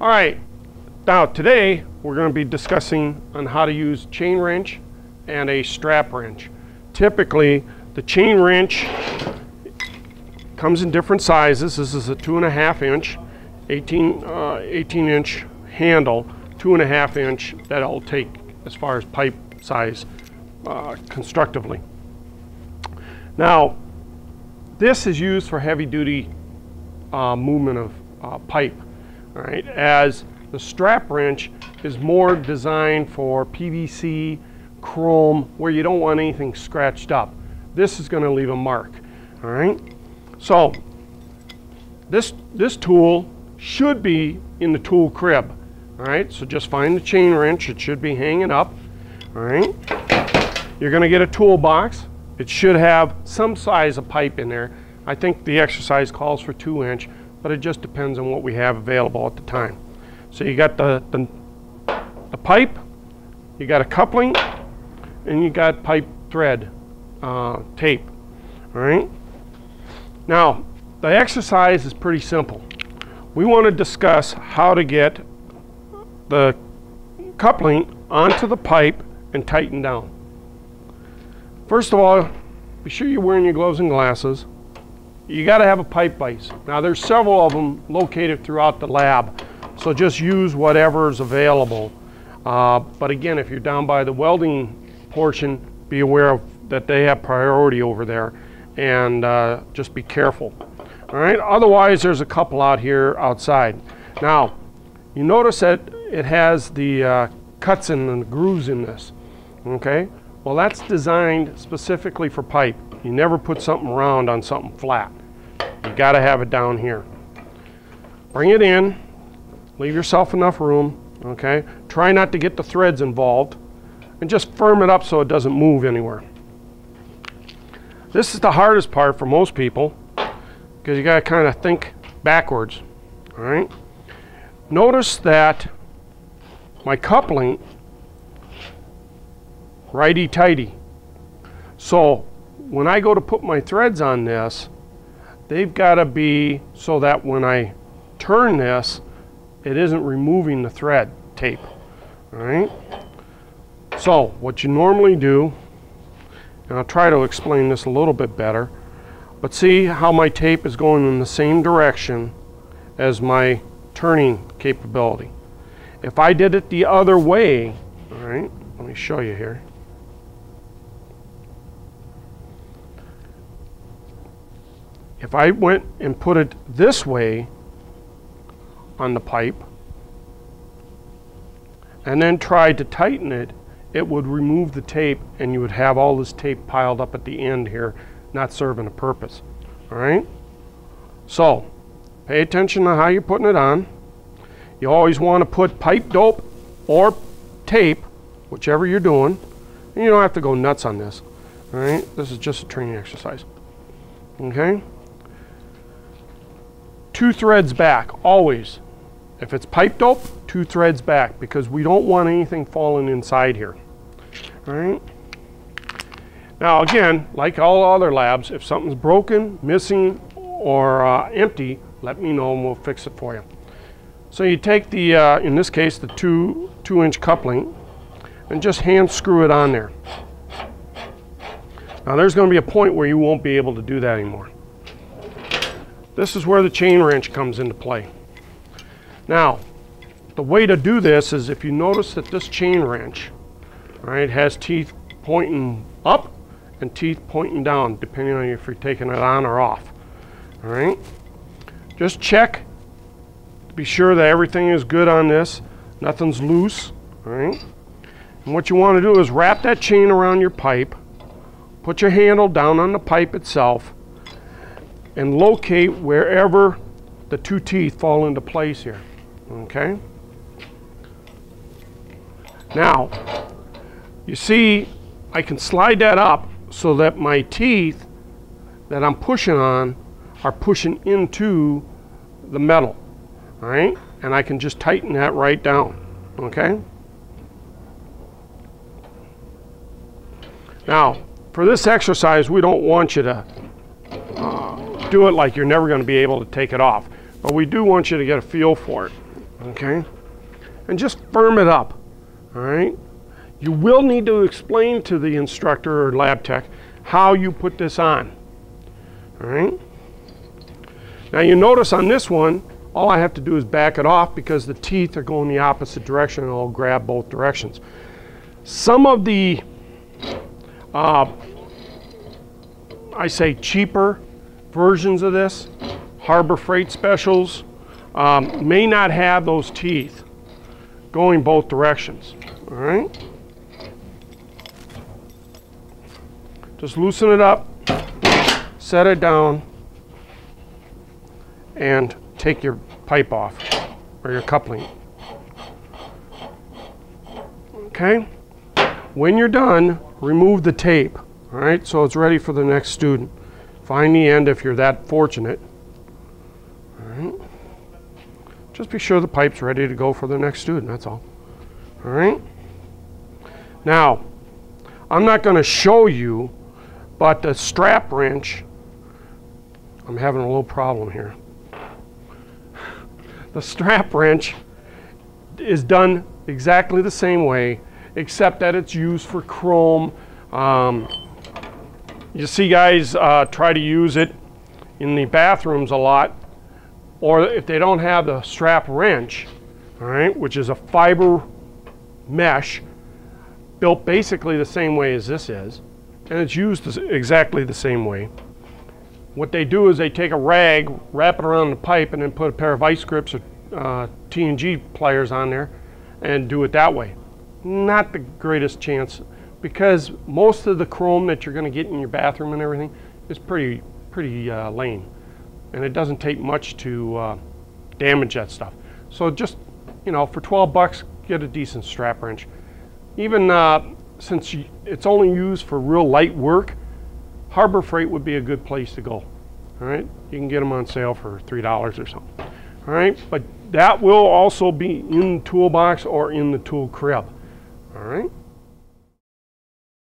All right, now today we're going to be discussing on how to use chain wrench and a strap wrench. Typically, the chain wrench comes in different sizes. This is a two and a half inch, 18, uh, 18 inch handle, two and a half inch that I'll take as far as pipe size uh, constructively. Now, this is used for heavy duty uh, movement of uh, pipe, all right, as the strap wrench is more designed for PVC, chrome, where you don't want anything scratched up. This is going to leave a mark, all right? So, this, this tool should be in the tool crib, all right? So just find the chain wrench, it should be hanging up, all right? You're going to get a toolbox. It should have some size of pipe in there. I think the exercise calls for two inch, but it just depends on what we have available at the time. So you got the, the, the pipe, you got a coupling, and you got pipe thread uh, tape, all right? Now, the exercise is pretty simple. We want to discuss how to get the coupling onto the pipe and tighten down. First of all, be sure you're wearing your gloves and glasses. You got to have a pipe vise. Now there's several of them located throughout the lab, so just use whatever is available. Uh, but again, if you're down by the welding portion, be aware of that they have priority over there, and uh, just be careful. All right. Otherwise, there's a couple out here outside. Now, you notice that it has the uh, cuts and the grooves in this. Okay. Well, that's designed specifically for pipe. You never put something round on something flat. You got to have it down here. Bring it in. Leave yourself enough room. Okay. Try not to get the threads involved, and just firm it up so it doesn't move anywhere. This is the hardest part for most people because you got to kind of think backwards. All right. Notice that my coupling righty tighty. So when I go to put my threads on this, they've got to be so that when I turn this, it isn't removing the thread tape. All right. So what you normally do, and I'll try to explain this a little bit better, but see how my tape is going in the same direction as my turning capability. If I did it the other way, all right, let me show you here. If I went and put it this way on the pipe and then tried to tighten it, it would remove the tape and you would have all this tape piled up at the end here, not serving a purpose. All right? So, pay attention to how you're putting it on. You always want to put pipe dope or tape, whichever you're doing. And you don't have to go nuts on this. All right? This is just a training exercise. Okay? Two threads back, always. If it's pipe dope, two threads back because we don't want anything falling inside here. All right. Now again, like all other labs, if something's broken, missing, or uh, empty, let me know and we'll fix it for you. So you take the, uh, in this case, the two, two inch coupling and just hand screw it on there. Now there's going to be a point where you won't be able to do that anymore. This is where the chain wrench comes into play. Now, the way to do this is if you notice that this chain wrench, right, has teeth pointing up and teeth pointing down, depending on if you're taking it on or off. All right. Just check to be sure that everything is good on this. Nothing's loose. All right. And what you want to do is wrap that chain around your pipe, put your handle down on the pipe itself, and locate wherever the two teeth fall into place here. Okay? Now, you see, I can slide that up so that my teeth that I'm pushing on are pushing into the metal. All right? And I can just tighten that right down. Okay? Now, for this exercise, we don't want you to do it like you're never going to be able to take it off. But we do want you to get a feel for it. okay? And just firm it up, all right? You will need to explain to the instructor or lab tech how you put this on, all right? Now you notice on this one, all I have to do is back it off because the teeth are going the opposite direction and I'll grab both directions. Some of the, uh, I say cheaper versions of this, Harbor Freight specials, um, may not have those teeth going both directions, all right? Just loosen it up, set it down, and take your pipe off or your coupling. Okay? When you're done, remove the tape, all right, so it's ready for the next student. Find the end if you're that fortunate. All right? Just be sure the pipe's ready to go for the next student, that's all. All right? Now, I'm not going to show you, but the strap wrench, I'm having a little problem here. The strap wrench is done exactly the same way, except that it's used for chrome. Um, you see guys uh, try to use it in the bathrooms a lot, or if they don't have the strap wrench, all right, which is a fiber mesh built basically the same way as this is, and it's used exactly the same way. What they do is they take a rag, wrap it around the pipe, and then put a pair of vice grips or uh, T&G pliers on there and do it that way. Not the greatest chance because most of the chrome that you're going to get in your bathroom and everything is pretty, pretty uh, lame. And it doesn't take much to uh, damage that stuff. So just, you know, for 12 bucks, get a decent strap wrench. Even uh, since it's only used for real light work, Harbor Freight would be a good place to go. All right, you can get them on sale for three dollars or something. All right, but that will also be in the toolbox or in the tool crib. All right.